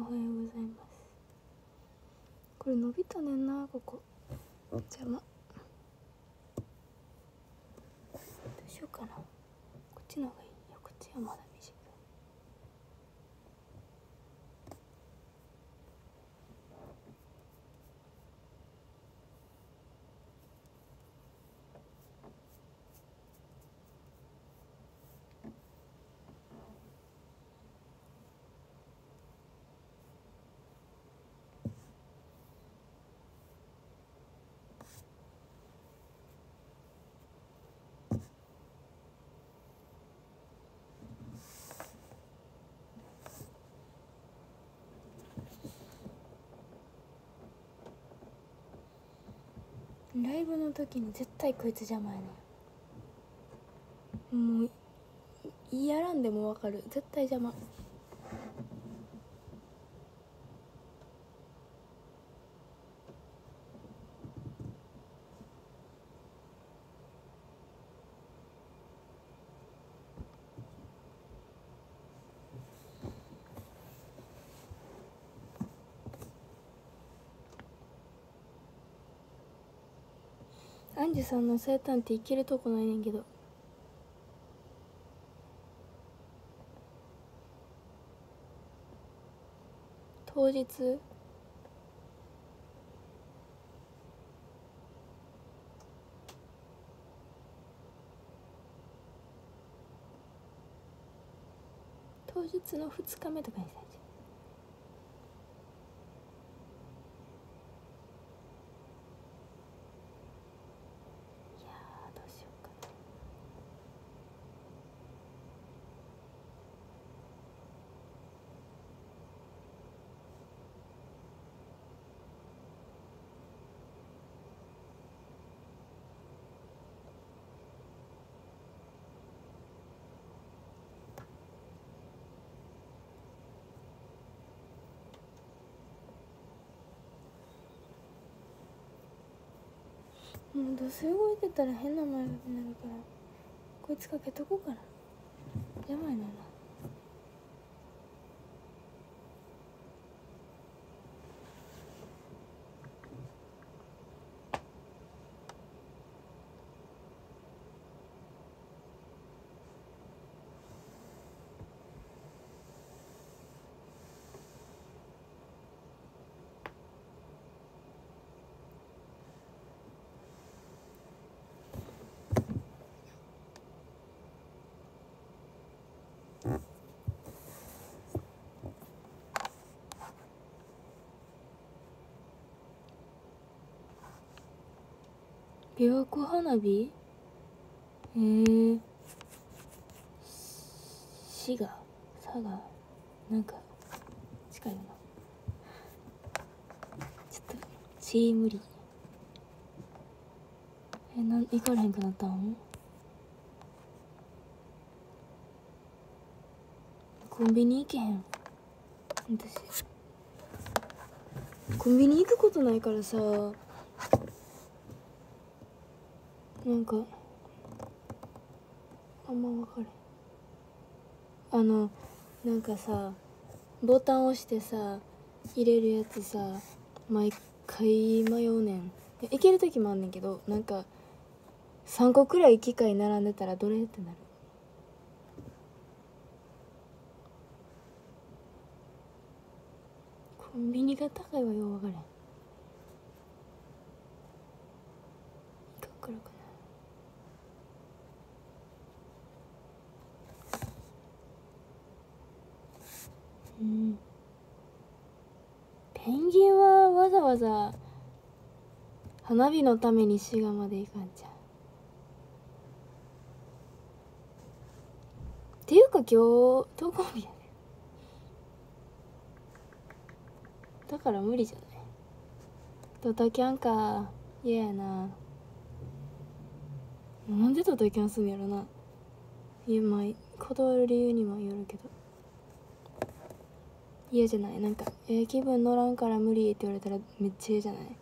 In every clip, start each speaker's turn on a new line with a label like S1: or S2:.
S1: おはようございます。これ伸びたねんなここ。邪魔。どうしようかな。こっちの方がいいよ。こっちはまだ短いライブの時に絶対こいつ邪魔やねん。もういやらんでもわかる。絶対邪魔。さんの生誕って行けるとこないねんけど。当日。当日の2日目とかにさいもうどうせ動いてたら変な迷惑になるからこいつかけとこうかな。やばいなな琵琶湖花火？えー、滋賀佐賀なんか近いよな。ちょっと血無理えなん行かれへんくなったん？コンビニ行けへん。私。コンビニ行くことないからさ。なんかあんま分かれあのなんかさボタン押してさ入れるやつさ毎回迷うねん。でいける時もあんねんけどなんか3個くらい機械並んでたらどれってなる。コンビニが高いわよう分からへんいかくらかなうん。ペンギンはわざわざ花火のために滋賀まで行かんじゃんっていうか今日登校日やだから無理じゃない。ドタキャンか。嫌やな。なんでドタキャンすんやろな。いやまあ断る理由にもよるけど。嫌じゃない？なんか「えー、気分乗らんから無理」って言われたらめっちゃ嫌じゃない？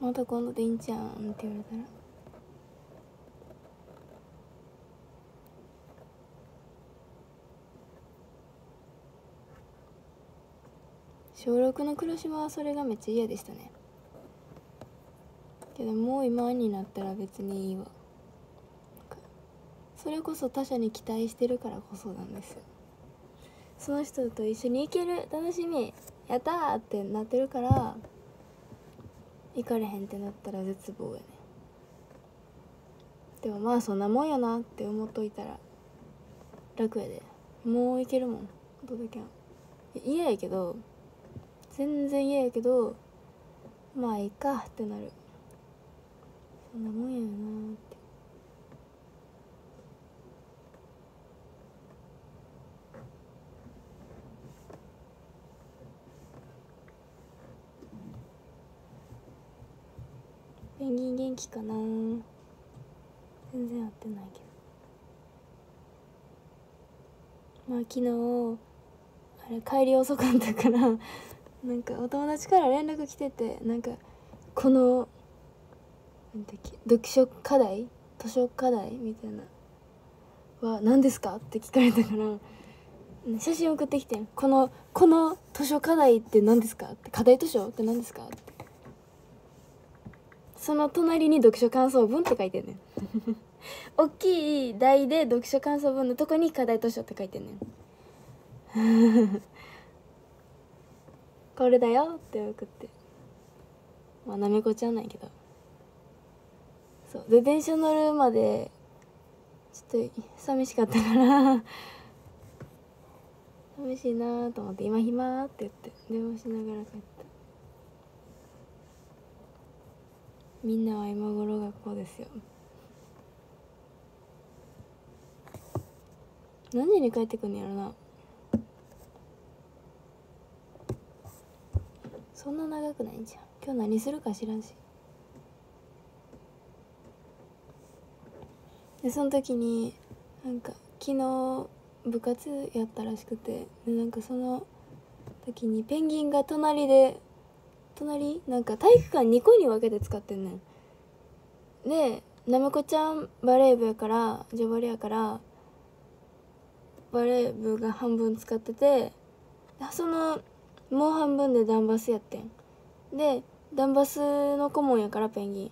S1: また今度でいいんじゃんって言われたら。小6の黒島はそれがめっちゃ嫌でしたね。けどもう今になったら別にいいわ。それこそ他者に期待してるからこそなんです。その人と一緒に行ける。楽しみ。やったーってなってるから行かれへんってなったら絶望やね。でもまあそんなもんやなって思っといたら楽やで。もう行けるもん。届けん。嫌やけど全然嫌やけどまあいいかってなる。そんなもんやなって。ペンギン元気かな。全然会ってないけど。まあ昨日あれ帰り遅かったからなんかお友達から連絡来ててなんかこの読書課題図書課題みたいなは何ですかって聞かれたから写真送ってきてこのこの図書課題って何ですか？って課題図書って何ですか？って。その隣に読書感想文って書いてんねん。大きい題で読書感想文のとこに課題図書って書いてんねん。これだよって送って。まあなめこちゃんないけど。そう。で電車乗るまでちょっと寂しかったから。寂しいなと思って「今暇?」って言って電話しながら帰った。みんなは今頃学校ですよ。何時に帰ってくんのやろな。そんな長くないんじゃん今日何するか知らんし。でその時になんか昨日部活やったらしくてでなんかその時にペンギンが隣で隣なんか体育館2個に分けて使ってんねん。でなめこちゃんバレー部やからジョバレやからバレー部が半分使っててそのもう半分でダンバスやってん。でダンバスの顧問やからペンギン。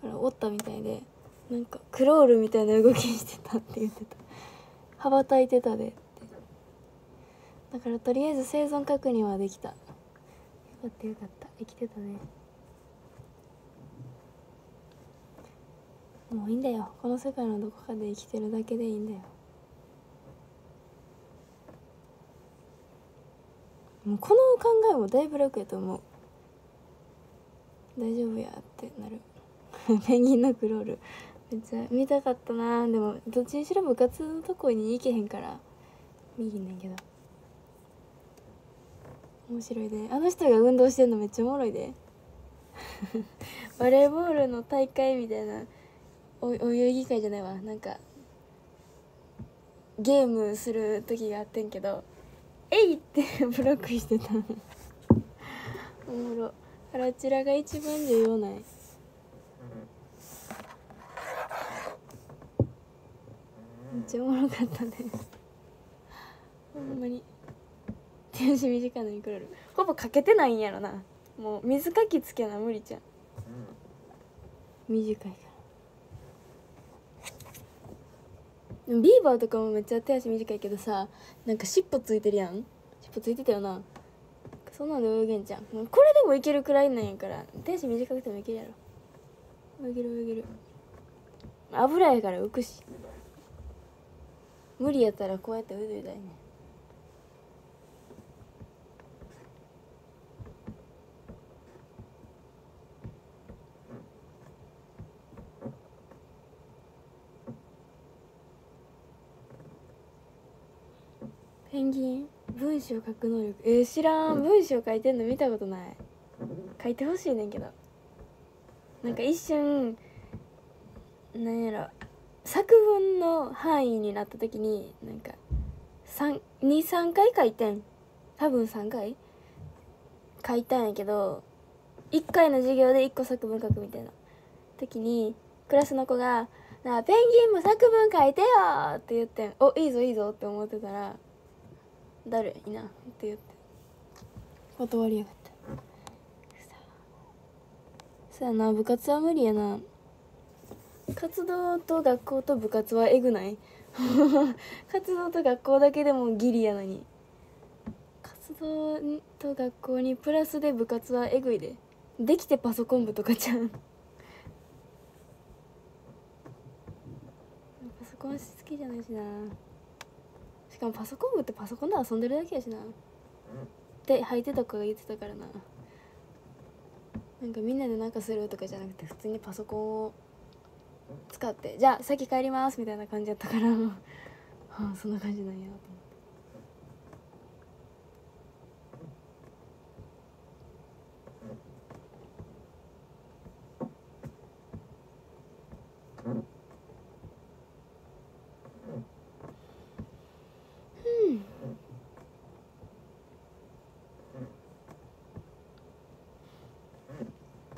S1: からおったみたいでなんかクロールみたいな動きしてたって言ってた。羽ばたいてたで。ってだからとりあえず生存確認はできた。よかったよかった。生きてたね。もういいんだよ。この世界のどこかで生きてるだけでいいんだよ。もうこの考えもだいぶ楽やと思う。大丈夫やってなる。ペンギンのクロール。めっちゃ見たかったな。でもどっちにしろ部活のとこに行けへんから。見ひんねんけど。面白いで。あの人が運動してんのめっちゃおもろいで。バレーボールの大会みたいな。おお遊戯会じゃないわ。なんかゲームする時があってんけど「えい!」ってブロックしてたおもろ。あらちらが一番重要ない。めっちゃおもろかったね。ほんまに。手足短いのにくれる。ほぼかけてないんやろな。もう水かきつけな無理じゃん。短いからでもビーバーとかもめっちゃ手足短いけどさなんか尻尾ついてるやん。尻尾ついてたよな。そんなんで泳げんじゃん。これでもいけるくらいなんやから手足短くてもいけるやろ。泳げる泳げる。油やから浮くし。無理やったらこうやって泳いだいねペンギン文章書く能力。えー、知らん。文章書いてんの見たことない。書いてほしいねんけど。なんか一瞬なんやろ。作文の範囲になった時になんか23回書いてん。多分3回書いたんやけど1回の授業で1個作文書くみたいな。時にクラスの子が「なあペンギンも作文書いてよ!」って言ってん「おいいぞいいぞ」って思ってたら「誰いな」って言って。断りやがったそやな部活は無理やな。活動と学校と部活はえぐない。活動と学校だけでもギリやのに。活動と学校にプラスで部活はえぐいで。できてパソコン部とかちゃう。パソコン好きじゃないしな。かもパソコン部ってパソコンで遊んでるだけやしな。って履いてた子が言ってたからな。なんかみんなでなんかするとかじゃなくて普通にパソコンを使ってじゃあ先帰りますみたいな感じやったから。は あそんな感じなんやと思って。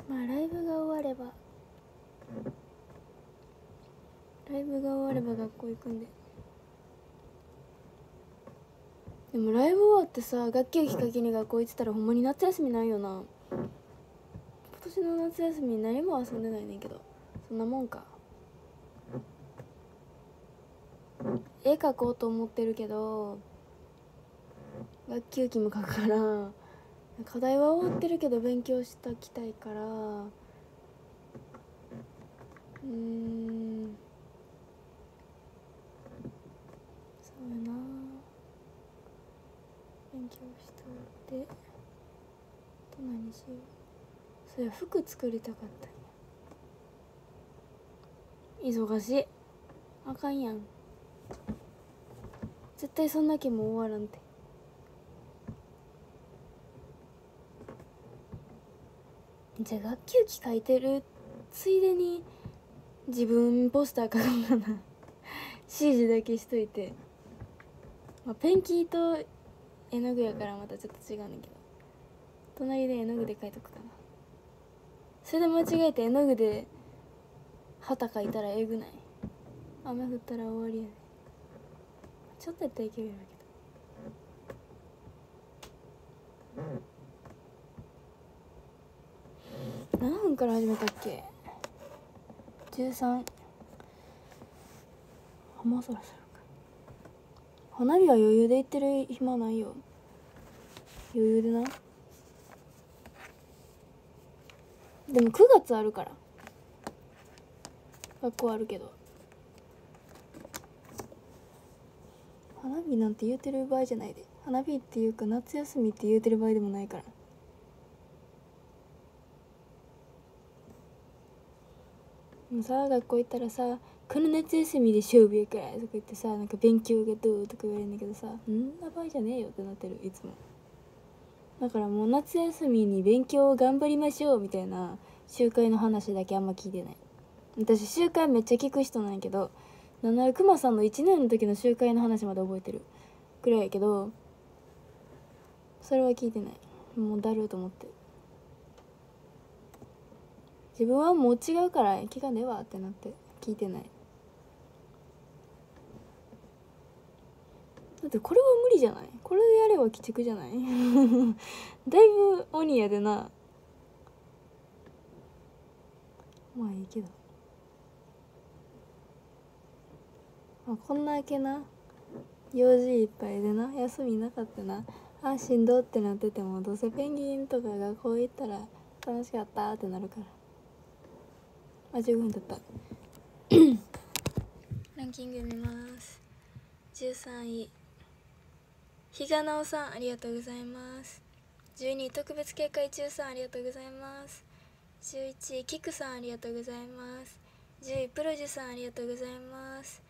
S1: まあライブが終わればライブが終われば学校行くんで。でもライブ終わってさ楽器をきっかけに学校行ってたらほんまに夏休みないよな。今年の夏休み何も遊んでないねんけど。そんなもんか。絵描こうと思ってるけど学級期も書くから課題は終わってるけど勉強したきたいから。うんそうやな。勉強しといて。と何しよう。そうや服作りたかったんや。忙しい。あかんやん。絶対そんな気も終わらんて。じゃあ学級期書いてる。ついでに自分ポスター書くんかな。指示だけしといて。まあ、ペンキと絵の具やからまたちょっと違うねんけど。隣で絵の具で描いとくかな。それで間違えて絵の具で旗描いたらえぐない。雨降ったら終わりやでちょっとやったらいけるやけ。ど何分から始めたっけ？13浜空さん花火は余裕で行ってる暇ないよ。余裕でなでも9月あるから。学校あるけど。花火なんて言うてる場合じゃないで。花火っていうか夏休みって言うてる場合でもないから。もうさ学校行ったらさこの夏休みで勝負やからとか言ってさなんか勉強がどうとか言われるんだけどさんな場合じゃねえよってなってるいつも。だからもう夏休みに勉強を頑張りましょうみたいな集会の話だけあんま聞いてない。私集会めっちゃ聞く人なんやけどなんならクマさんの1年の時の集会の話まで覚えてるぐらいやけどそれは聞いてない。もうだると思って自分はもう違うから気がねえわってなって聞いてない。だってこれは無理じゃない？これでやれば鬼畜じゃない？だいぶ鬼やでな。まあいいけど。まあこんなけな。用事いっぱいでな。休みなかったな。あしんどってなっててもどうせペンギンとかがこう行ったら楽しかったってなるから。あ15分だった。ランキング見ます。13位。比嘉直さんありがとうございます。12位特別警戒中さんありがとうございます。11位キクさんありがとうございます。10位プロジュさんありがとうございます。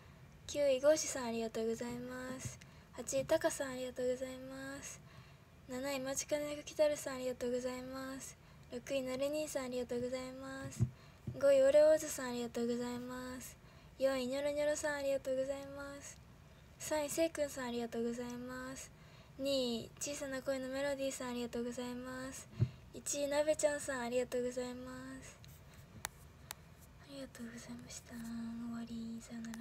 S1: 9位ゴーシさんありがとうございます。8位タカさんありがとうございます。7位マチカネグキタルさんありがとうございます。6位ナルニーさんありがとうございます。5位オレオーズさんありがとうございます。4位ニョロニョロさんありがとうございます。3位せいくんさんありがとうございます。2位小さな声のメロディーさんありがとうございます。1位なべちゃんさんありがとうございます。ありがとうございました。終わりさよなら。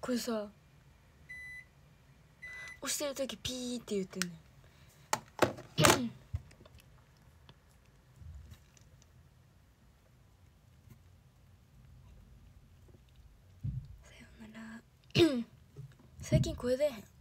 S1: これさ押してる時ピーって言ってんねさよ